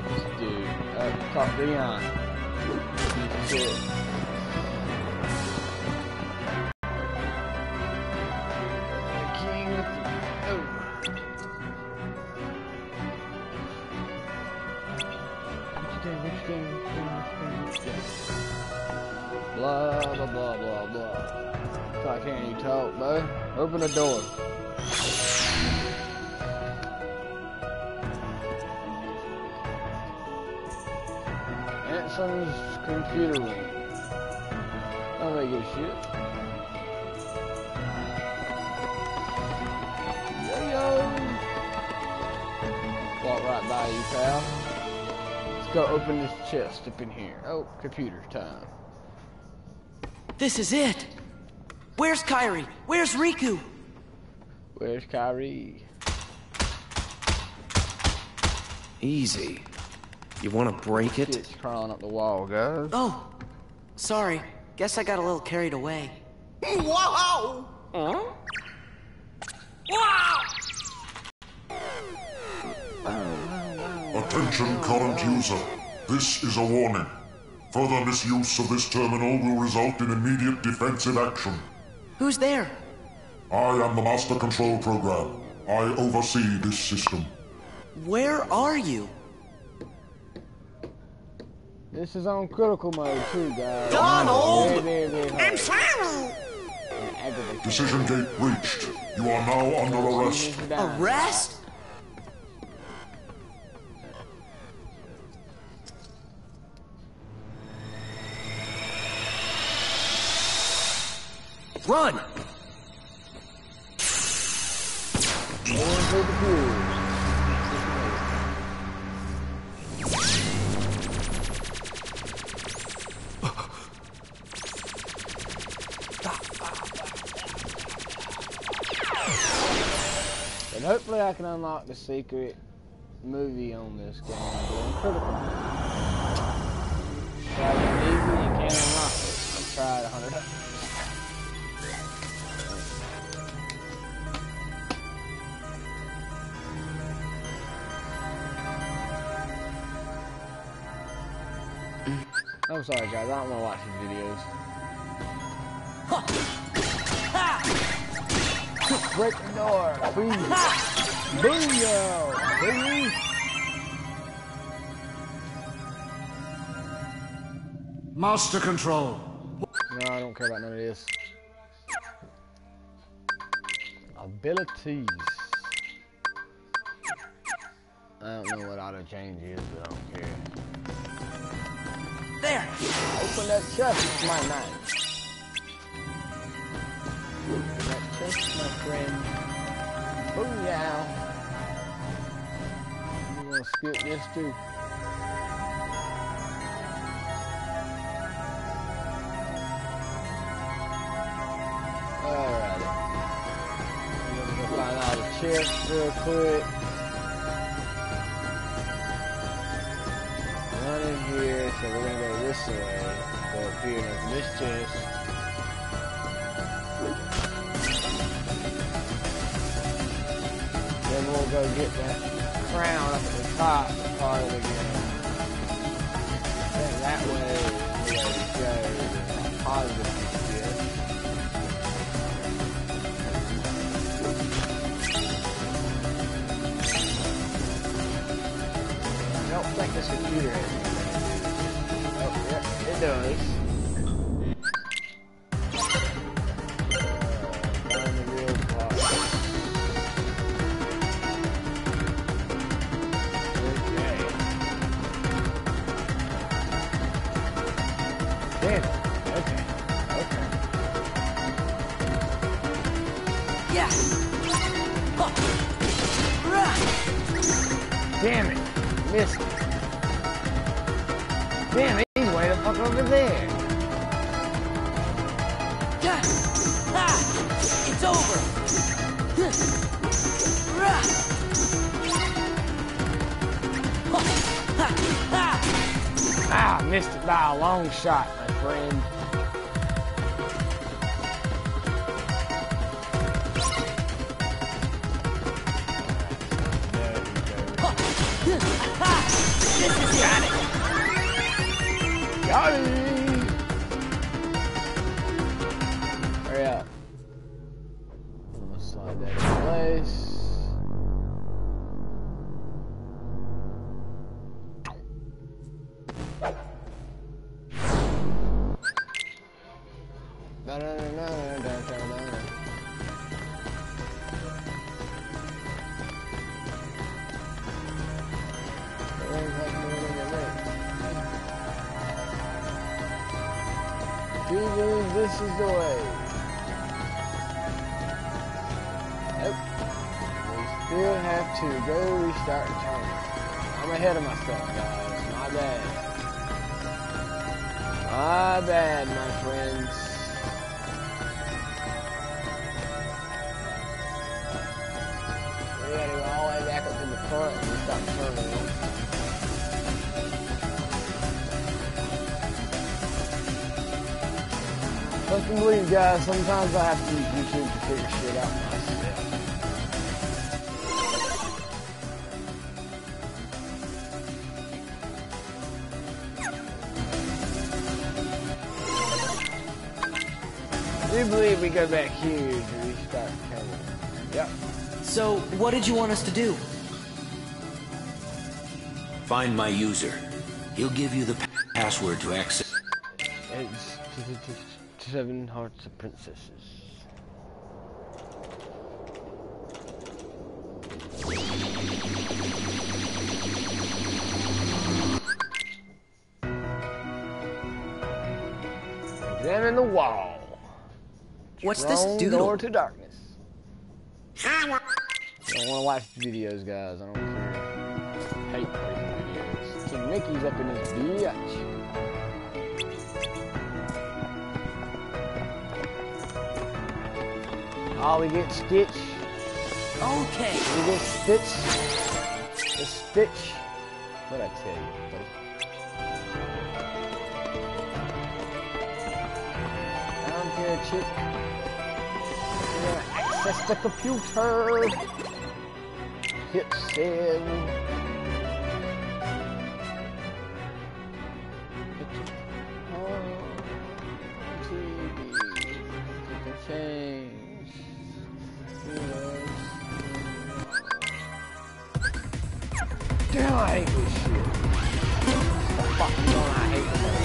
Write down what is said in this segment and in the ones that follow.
unlock this dude. Uh, talk Leon. King. Oh. Blah, blah, blah, blah, blah. Why can't you talk, bud? Open the door. Hmm. Ansem's computer room. Oh, they good shit. Yo, yo. Walk right by you, pal. Let's go open this chest up in here. Oh, computer time. This is it. Where's Kairi? Where's Riku? Where's Kairi? Easy. You want to break it? It's crawling up the wall, guys. Oh, sorry. Guess I got a little carried away. Whoa! Huh? Attention current user. This is a warning. Further misuse of this terminal will result in immediate defensive action. Who's there? I am the Master Control Program. I oversee this system. Where are you? This is on critical mode too, guys. Donald! Very, very, very I'm hard. sorry! And aggravating. Decision gate reached. You are now under arrest. Arrest? Run! Hopefully I can unlock the secret movie on this game. Critical. Try it easy, you can't unlock it. I've tried a hundred. I'm sorry guys, I don't want to watch these videos. Break the door, please. Booyah, please. Master Control. No, I don't care about none of this. Abilities. I don't know what auto change is, but I don't care. There. Open that chest, it's my knife. Open that chest, my friend. Booyah. You gonna skip this too? I'm gonna go find all the chests real quick. Run in here, so we're gonna go this way. Go up here, there's this chest. Then we'll go get that crown up at the top part of the game. Then that way. I don't think this computer anything. Oh, yep, it does. Ah, missed it by a long shot, my friend. There we go. Got it. Hurry up. I'm gonna slide that in place. Believe this is the way? Nope. We still have to go restart the tournament. I'm ahead of myself, guys. My bad. My bad, my friends. We gotta go all the way back up to the front and restart the tournament. Trust and believe, guys, sometimes I have to use YouTube to figure shit out myself. I do believe we go back here to restart the tournament. Yep. So, what did you want us to do? Find my user. He'll give you the password to access. It's seven hearts of princesses. Examine the wall. What's this doodle? door to darkness. I don't want to watch videos, guys. I don't care. Hate crazy videos. King Mickey's up in his bitch. Oh, we get Stitch. Okay. We get Stitch. The Stitch. What'd I tell you, buddy? Down here, chick. We're gonna access the computer. Hit send. Damn, I hate this shit. The fuck you know I hate this.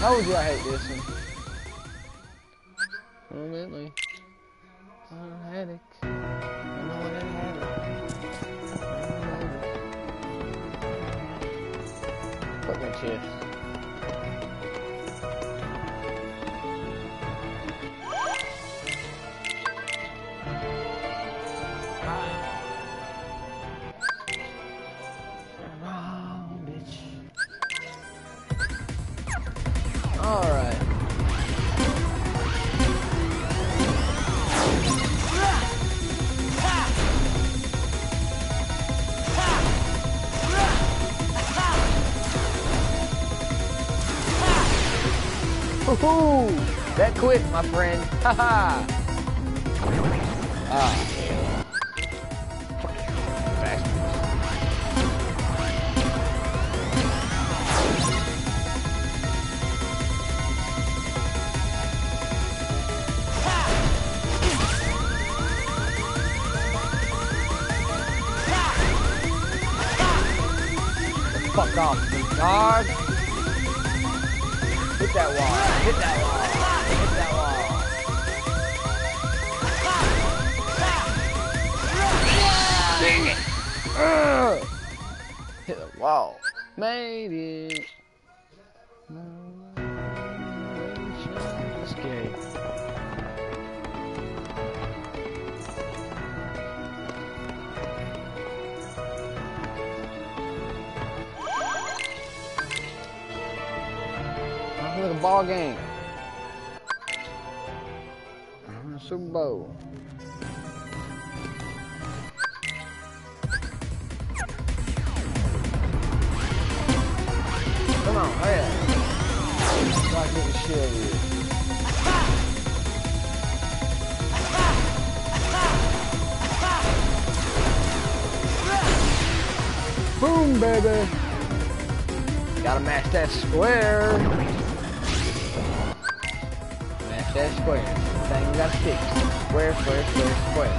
Told you I hate this one. It. Fuck Quick, my friend. Haha! ah. Fuck off, retard! Hit that wall. Hit that wall. Ugh. Hit the wall. Made it. Like a ball game. Uh, Super Bowl. Was shielded. Boom, baby. Gotta match that square. Match that square. Thing we gotta fix. Square, square, square, square.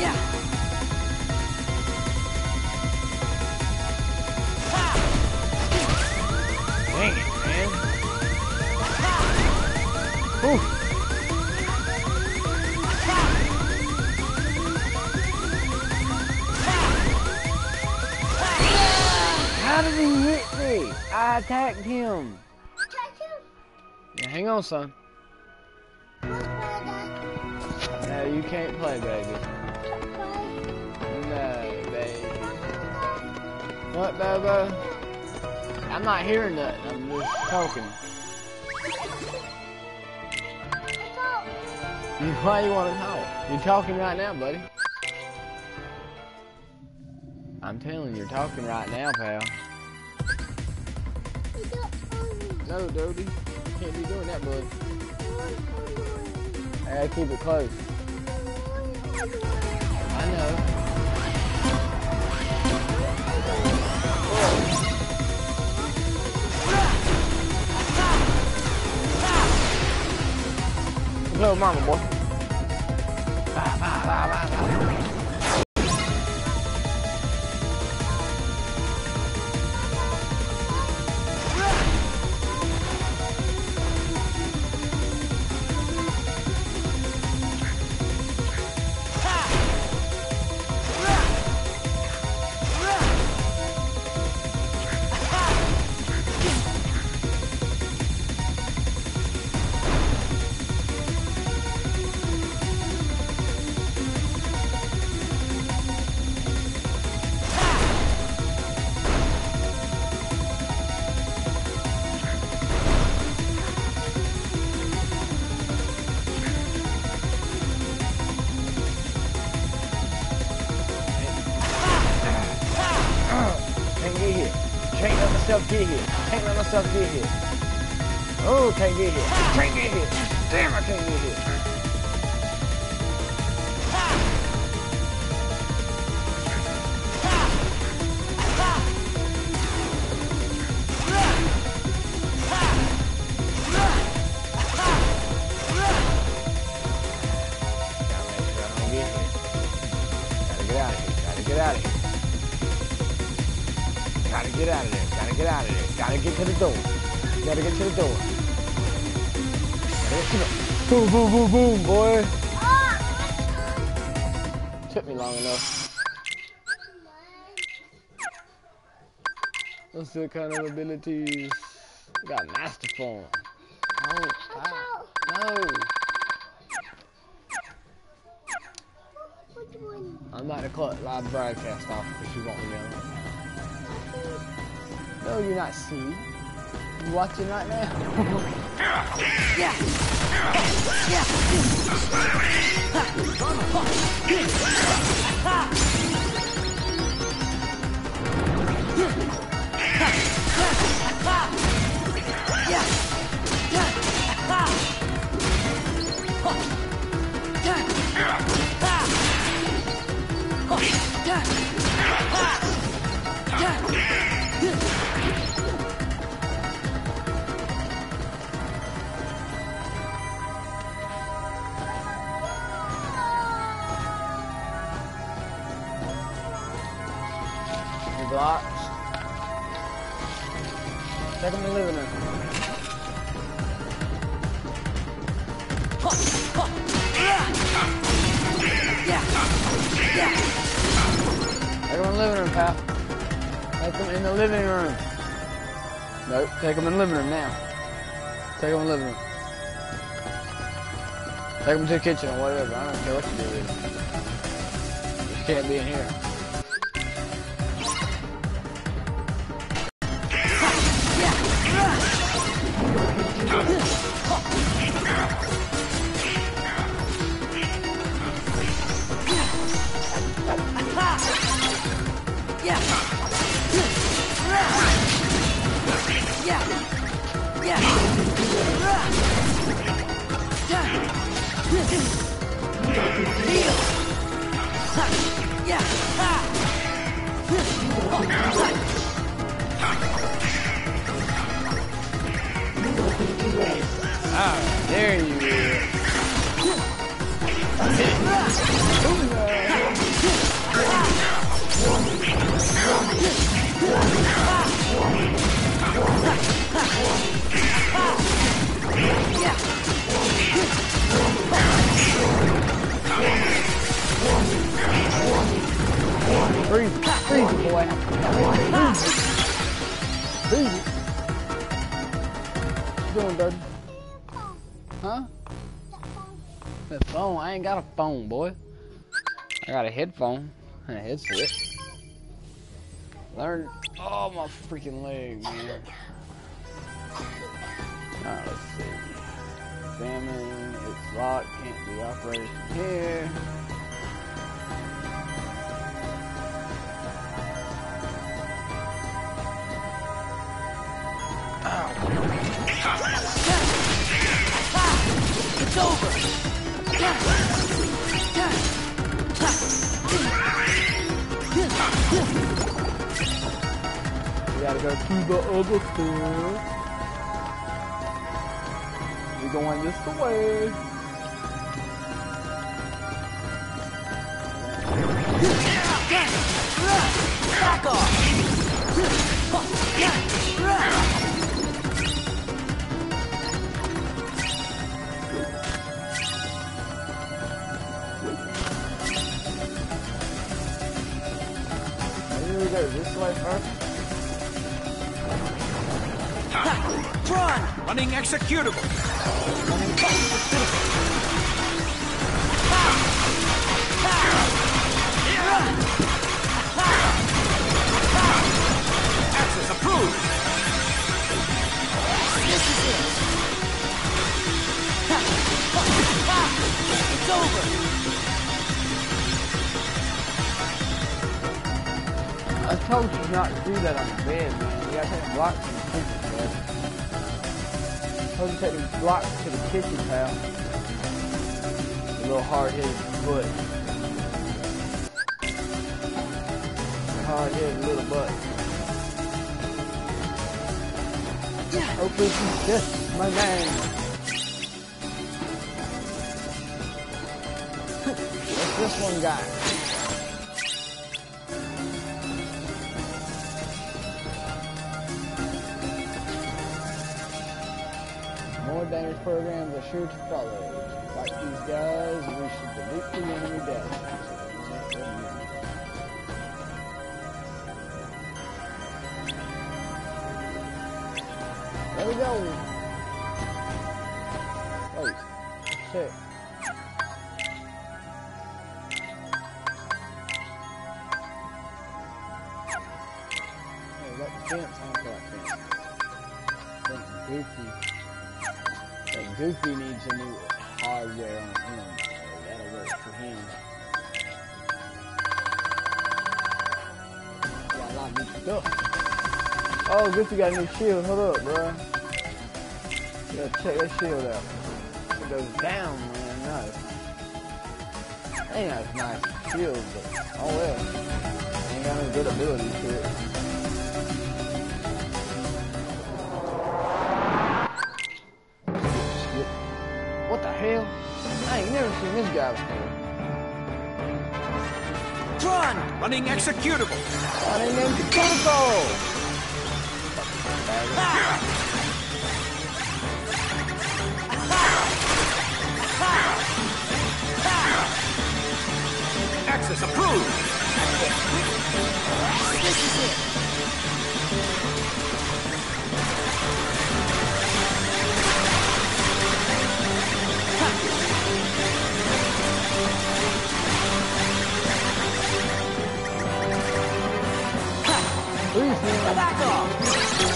Yeah. Oof. How did he hit me? I attacked him. Yeah, hang on, son. No, you can't play, baby. No, baby. What, Bobo? I'm not hearing nothing. I'm just talking. Why you want to talk? You're talking right now, buddy. I'm telling you, you're talking right now, pal. No, Dodie. You can't be doing that, bud. I gotta keep it close. I know. Little mama, boy. Myself get hit. Can't let myself get here. Oh, can't get hit. Can't get here. Damn, I can't get don't get hit. Gotta get out of here. Gotta get out of here. Gotta get out of there. Gotta get out of there. Gotta get to the door. Gotta get to the door. Gotta get boom, boom, boom, boom, boy. Took me long enough. What's the kind of abilities? We got master form. No, stop. No. I'm about to cut live broadcast off if you want me to. No, you're not see. You watching right now? Your Take them in the living room, pal. Take them in the living room. Nope, take them in the living room now. Take them in the living room. Take them to the kitchen or whatever. I don't care what you do with them. You can't be in here. Ah, there you go. Freeze, freeze, boy. Freeze. What you doing, dirty? Huh? That phone? I ain't got a phone, boy. I got a headphone and a headset. Learn. Oh, my freaking leg, man. Alright, let's see. Examine. It's locked. Can't be operated from here. It's over. We gotta go to the other store. We going this way. Back off. This way first. Run. Running executable. Access approved. This is it. It's over. I told you not to do that on the bed, man. You gotta take the blocks Told take the blocks to the kitchen, pal. A little hard-headed. You Hard-headed little butt. Hopefully she's just my man. What's this one got? Dangerous programs are sure to follow. Like these guys, we should delete the enemy data. There we go. Wait. Shit. Hey, we. Like Goofy needs a new hardware on him. so That'll work for him. Got new stuff. Oh, Goofy got a new shield. Hold up, bro. Yeah, check that shield out. It goes down, man. Nice. Ain't a nice shield, but oh well. Ain't got no good ability to it. What the hell? I ain't never seen this guy before. Run. Running executable. The protocol. Access approved. This is it. Please,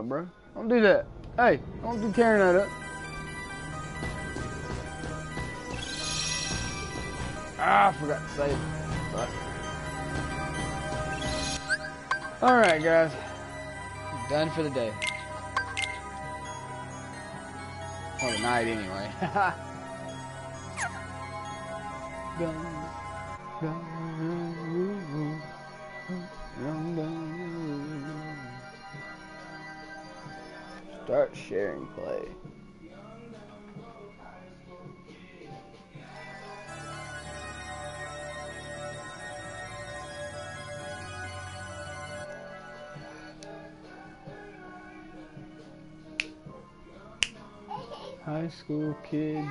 up, bro. Don't do that. Hey, don't be tearing that up. Ah, I forgot to save it. All right, guys. Done for the day. Or the night, anyway. Done. Sharing play. High school kids.